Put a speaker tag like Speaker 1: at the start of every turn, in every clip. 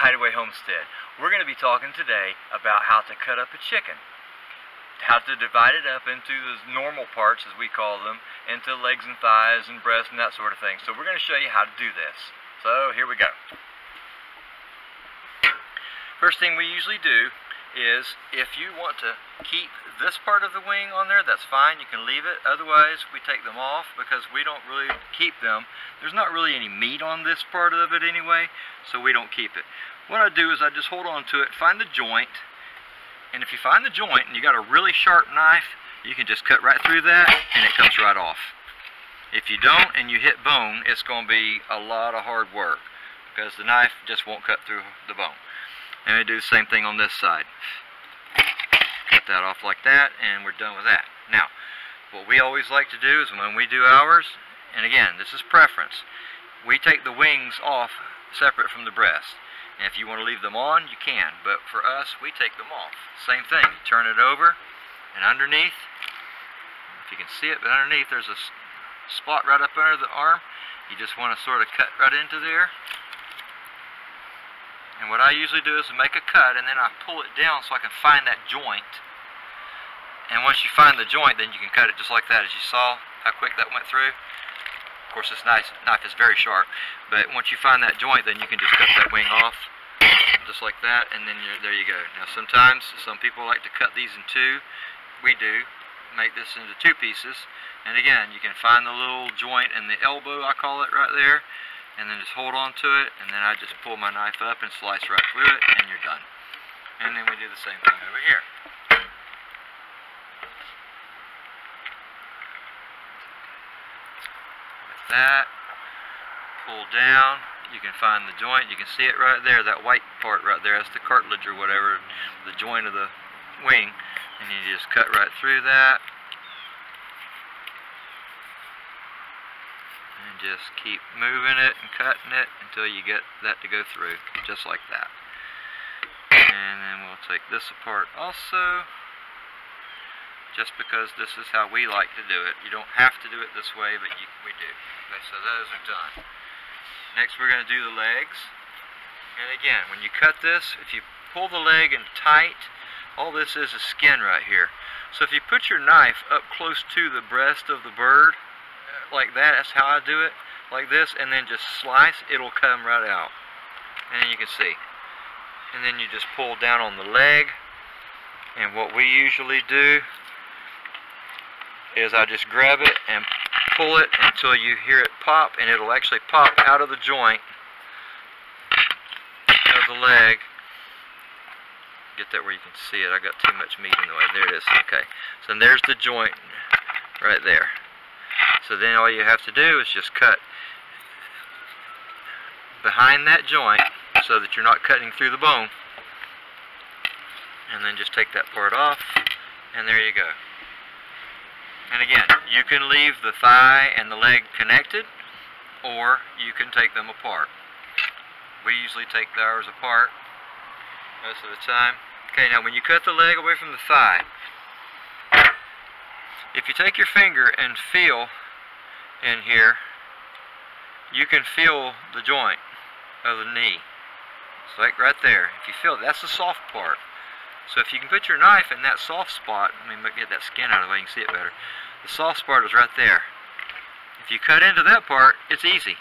Speaker 1: Hideaway Homestead. We're going to be talking today about how to cut up a chicken. How to divide it up into the normal parts, as we call them, into legs and thighs and breasts and that sort of thing. So we're going to show you how to do this. So here we go. First thing we usually do is if you want to keep this part of the wing on there, that's fine, you can leave it. Otherwise, we take them off because we don't really keep them. There's not really any meat on this part of it anyway, so we don't keep it. What I do is I just hold on to it, find the joint, and if you find the joint and you got a really sharp knife, you can just cut right through that and it comes right off. If you don't and you hit bone, it's going to be a lot of hard work because the knife just won't cut through the bone. And we do the same thing on this side. Cut that off like that, and we're done with that. Now, what we always like to do is when we do ours, and again, this is preference, we take the wings off separate from the breast. And if you want to leave them on, you can. But for us, we take them off. Same thing. Turn it over, and underneath, if you can see it, but underneath there's a spot right up under the arm. You just want to sort of cut right into there. And what I usually do is make a cut and then I pull it down so I can find that joint. And once you find the joint, then you can cut it just like that. As you saw how quick that went through. Of course, this knife, knife is very sharp. But once you find that joint, then you can just cut that wing off. Just like that, and then there you go. Now, sometimes some people like to cut these in two. We do. Make this into two pieces. And again, you can find the little joint in the elbow, I call it right there and then just hold on to it and then I just pull my knife up and slice right through it and you're done. And then we do the same thing over here. With that, pull down, you can find the joint, you can see it right there, that white part right there, that's the cartilage or whatever, the joint of the wing, and you just cut right through that. Just keep moving it and cutting it until you get that to go through, just like that. And then we'll take this apart also, just because this is how we like to do it. You don't have to do it this way, but you, we do. Okay, so those are done. Next we're going to do the legs. And again, when you cut this, if you pull the leg in tight, all this is is skin right here. So if you put your knife up close to the breast of the bird, like that, that's how I do it, like this, and then just slice, it'll come right out. And you can see. And then you just pull down on the leg, and what we usually do is I just grab it and pull it until you hear it pop, and it'll actually pop out of the joint of the leg. Get that where you can see it. I got too much meat in the way. There it is. Okay. So there's the joint right there. So then all you have to do is just cut behind that joint so that you're not cutting through the bone. And then just take that part off and there you go. And again, you can leave the thigh and the leg connected or you can take them apart. We usually take ours apart most of the time. Okay, now when you cut the leg away from the thigh, if you take your finger and feel in here, you can feel the joint of the knee. It's like right there. If you feel it, that's the soft part. So if you can put your knife in that soft spot, let me get that skin out of the way, you can see it better. The soft spot is right there. If you cut into that part, it's easy.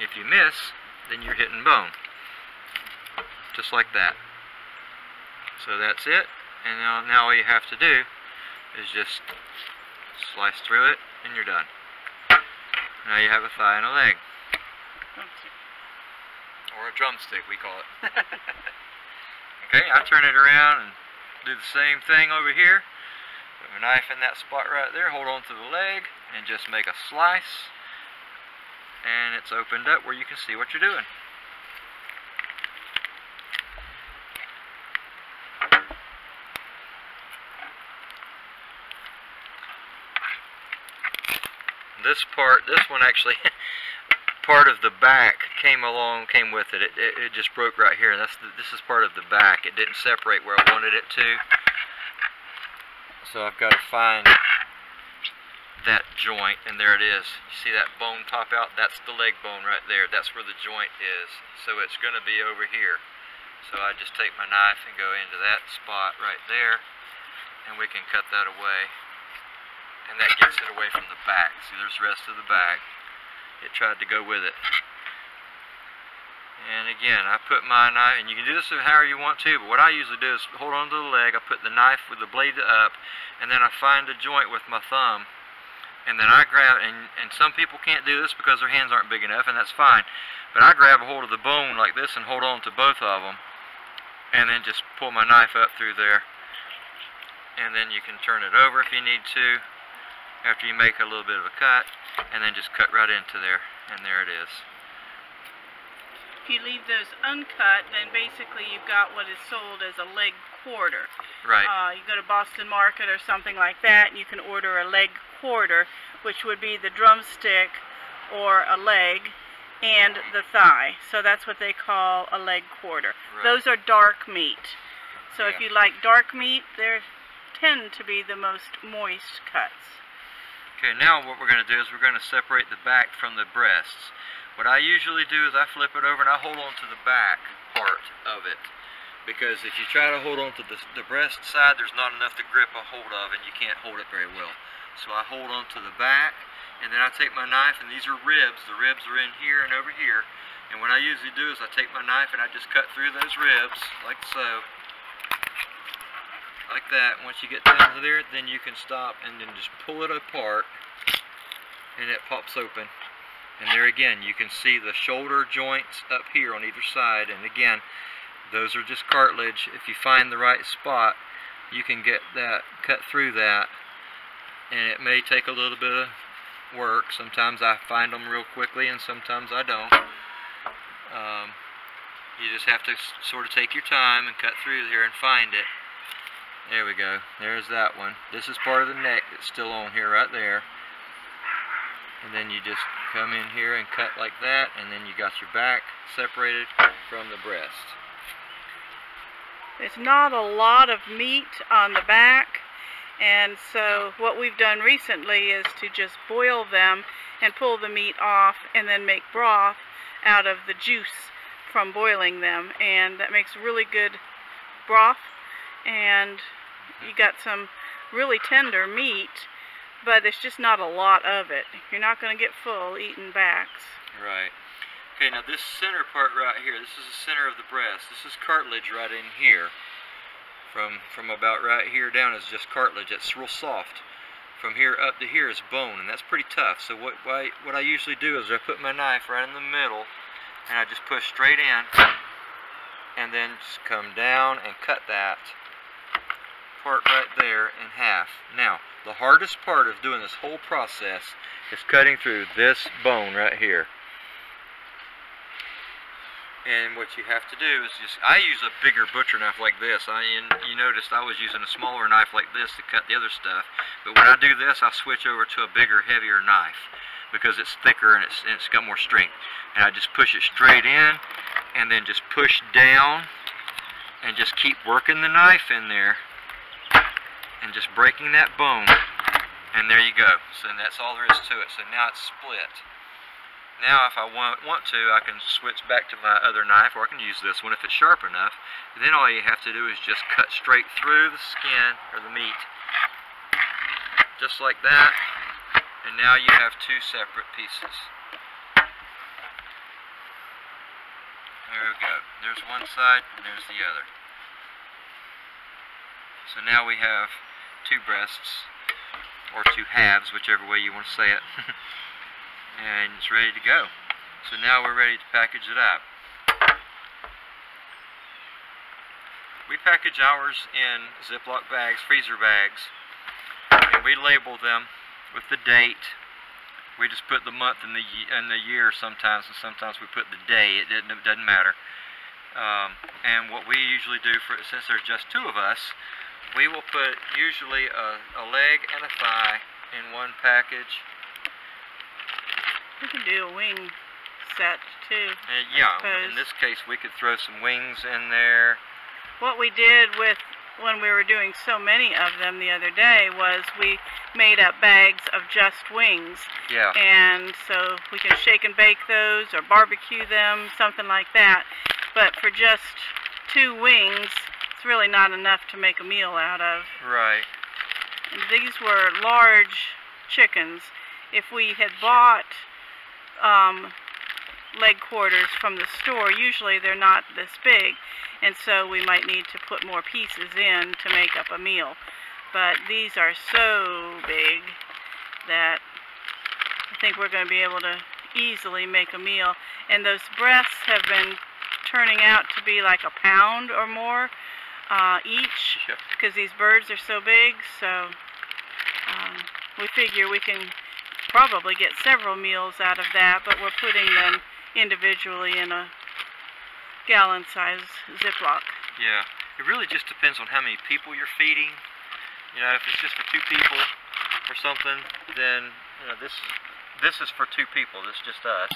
Speaker 1: If you miss, then you're hitting bone. Just like that. So that's it. And now, now all you have to do is just slice through it and you're done. Now you have a thigh and a leg. Or a drumstick, we call it. okay, I turn it around and do the same thing over here. Put my knife in that spot right there, hold on to the leg, and just make a slice. And it's opened up where you can see what you're doing. This part, this one actually, part of the back came along, came with it. It, it, it just broke right here. And that's the, this is part of the back. It didn't separate where I wanted it to. So I've got to find that joint, and there it is. You see that bone top out? That's the leg bone right there. That's where the joint is. So it's going to be over here. So I just take my knife and go into that spot right there, and we can cut that away. And that gets it away from the back. See, there's the rest of the back. It tried to go with it. And again, I put my knife, and you can do this however you want to, but what I usually do is hold on to the leg, I put the knife with the blade up, and then I find a joint with my thumb, and then I grab, and, and some people can't do this because their hands aren't big enough, and that's fine, but I grab a hold of the bone like this and hold on to both of them, and then just pull my knife up through there, and then you can turn it over if you need to, after you make a little bit of a cut, and then just cut right into there, and there it is.
Speaker 2: If you leave those uncut, then basically you've got what is sold as a leg quarter.
Speaker 1: Right.
Speaker 2: Uh, you go to Boston Market or something like that, and you can order a leg quarter, which would be the drumstick or a leg and the thigh. So that's what they call a leg quarter.
Speaker 1: Right.
Speaker 2: Those are dark meat. So if you like dark meat, they tend to be the most moist cuts.
Speaker 1: Okay, now what we're going to do is we're going to separate the back from the breasts. What I usually do is I flip it over and I hold on to the back part of it. Because if you try to hold on to the, the breast side, there's not enough to grip a hold of and you can't hold it very well. So I hold on to the back and then I take my knife and these are ribs. The ribs are in here and over here. And what I usually do is I take my knife and I just cut through those ribs like so. Like that. Once you get down to there, then you can stop and then just pull it apart and it pops open. And there again, you can see the shoulder joints up here on either side. And again, those are just cartilage. If you find the right spot, you can get that, cut through that. And it may take a little bit of work. Sometimes I find them real quickly and sometimes I don't. Um, you just have to sort of take your time and cut through here and find it. There we go. There's that one. This is part of the neck that's still on here right there. And then you just come in here and cut like that, and then you got your back separated from the breast.
Speaker 2: There's not a lot of meat on the back, and so what we've done recently is to just boil them and pull the meat off and then make broth out of the juice from boiling them, and that makes really good broth, and you got some really tender meat, but there's just not a lot of it. You're not going to get full eating backs.
Speaker 1: Right. Okay, now this center part right here, this is the center of the breast. This is cartilage right in here. From from about right here down is just cartilage. It's real soft. From here up to here is bone, and that's pretty tough. So what what I usually do is I put my knife right in the middle, and I just push straight in, and then just come down and cut that part right there in half. Now, the hardest part of doing this whole process is cutting through this bone right here. And what you have to do is just, I use a bigger butcher knife like this. I, and you noticed I was using a smaller knife like this to cut the other stuff. But when I do this, I switch over to a bigger, heavier knife because it's thicker and it's, and it's got more strength. And I just push it straight in and then just push down and just keep working the knife in there and just breaking that bone. And there you go. So that's all there is to it. So now it's split. Now if I want, want to, I can switch back to my other knife, or I can use this one if it's sharp enough. Then all you have to do is just cut straight through the skin, or the meat. Just like that. And now you have two separate pieces. There we go. There's one side, and there's the other. So now we have two breasts, or two halves, whichever way you want to say it. and it's ready to go. So now we're ready to package it up. We package ours in Ziploc bags, freezer bags, and we label them with the date. We just put the month and the and the year sometimes, and sometimes we put the day. It, didn't, it doesn't matter. Um, and what we usually do, for since there's just two of us, we will put usually a, a leg and a thigh in one package.
Speaker 2: We can do a wing set too.
Speaker 1: Uh, yeah, in this case, we could throw some wings in there.
Speaker 2: What we did with when we were doing so many of them the other day was we made up bags of just wings.
Speaker 1: Yeah.
Speaker 2: And so we can shake and bake those or barbecue them, something like that. But for just two wings, it's really not enough to make a meal out of.
Speaker 1: Right.
Speaker 2: And these were large chickens. If we had bought um, leg quarters from the store, usually they're not this big, and so we might need to put more pieces in to make up a meal. But these are so big that I think we're going to be able to easily make a meal. And those breasts have been turning out to be like a pound or more uh, each
Speaker 1: Yeah.
Speaker 2: because these birds are so big. So um, we figure we can probably get several meals out of that, but we're putting them individually in a gallon size Ziploc.
Speaker 1: Yeah. It really just depends on how many people you're feeding. You know, if it's just for two people or something, then you know this this is for two people. This is just us.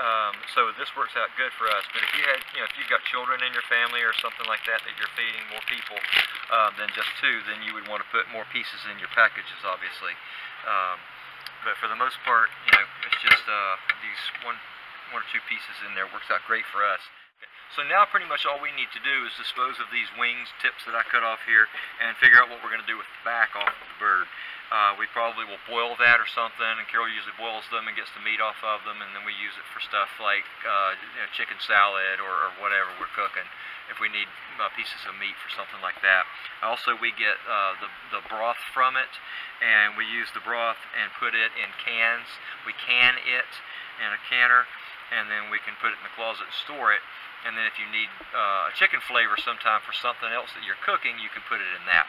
Speaker 1: Um, so this works out good for us. But if you had, you know, if you've got children in your family or something like that that you're feeding more people uh, than just two, then you would want to put more pieces in your packages, obviously. Um, but for the most part, you know, it's just uh, these one one or two pieces in there works out great for us. So now pretty much all we need to do is dispose of these wings, tips that I cut off here, and figure out what we're going to do with the back off of the bird. Uh, we probably will boil that or something, and Carol usually boils them and gets the meat off of them, and then we use it for stuff like uh, you know, chicken salad or, or whatever we're cooking if we need uh, pieces of meat for something like that. Also, we get uh, the, the broth from it, and we use the broth and put it in cans. We can it in a canner, and then we can put it in the closet and store it. And then if you need uh, a chicken flavor sometime for something else that you're cooking, you can put it in that.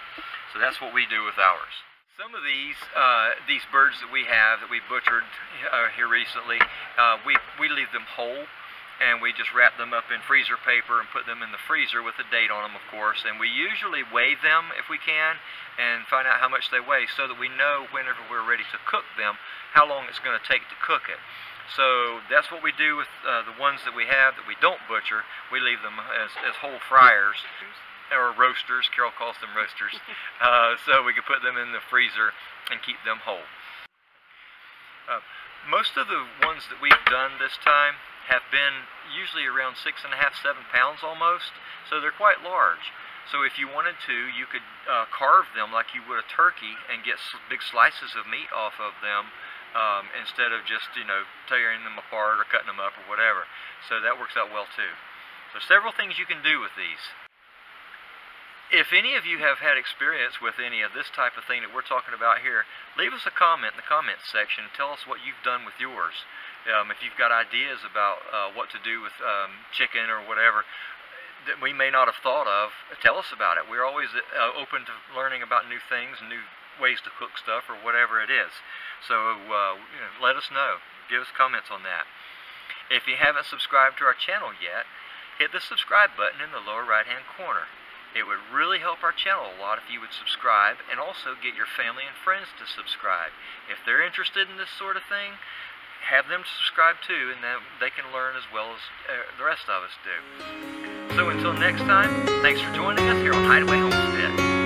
Speaker 1: So that's what we do with ours. Some of these uh, these birds that we have that we butchered uh, here recently, uh, we we leave them whole, and we just wrap them up in freezer paper and put them in the freezer with a date on them, of course. And we usually weigh them if we can, and find out how much they weigh, so that we know whenever we're ready to cook them how long it's going to take to cook it. So that's what we do with uh, the ones that we have that we don't butcher. We leave them as, as whole fryers or roasters. Carol calls them roasters. uh, so we can put them in the freezer and keep them whole. Uh, most of the ones that we've done this time have been usually around six and a half, seven pounds almost. So they're quite large. So if you wanted to, you could uh, carve them like you would a turkey and get big slices of meat off of them um, instead of just, you know, tearing them apart or cutting them up or whatever. So that works out well too. So several things you can do with these. If any of you have had experience with any of this type of thing that we're talking about here, leave us a comment in the comments section. And tell us what you've done with yours. Um, if you've got ideas about uh, what to do with um, chicken or whatever that we may not have thought of, tell us about it. We're always uh, open to learning about new things, and new ways to cook stuff, or whatever it is. So uh, you know, let us know. Give us comments on that. If you haven't subscribed to our channel yet, hit the subscribe button in the lower right hand corner. It would really help our channel a lot if you would subscribe and also get your family and friends to subscribe. If they're interested in this sort of thing, have them subscribe too, and then they can learn as well as uh, the rest of us do. So until next time, thanks for joining us here on Hideaway Homestead.